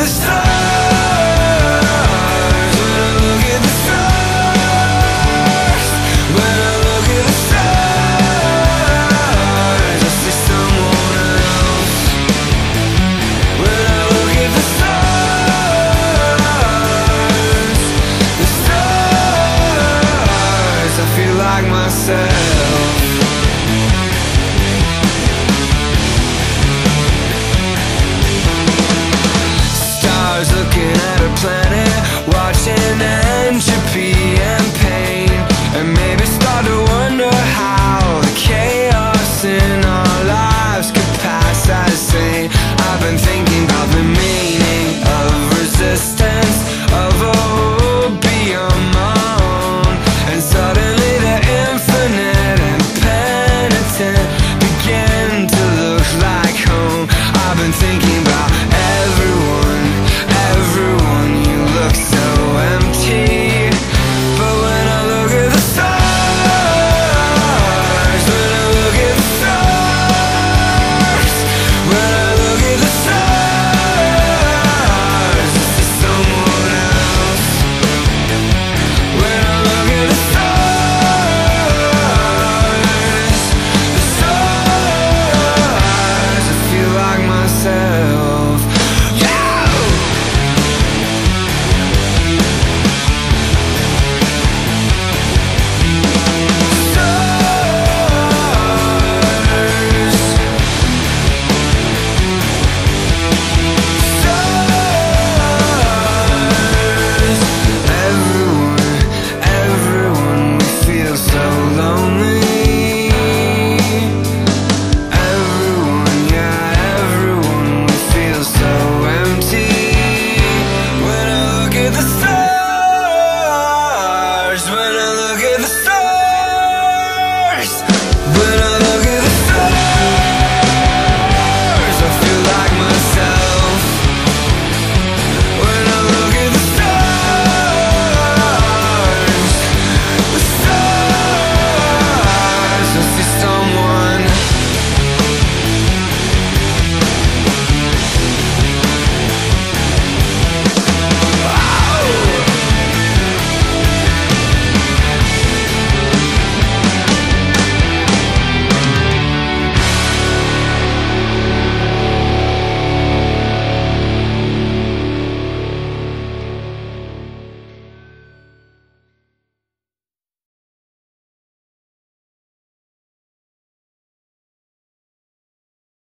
the stars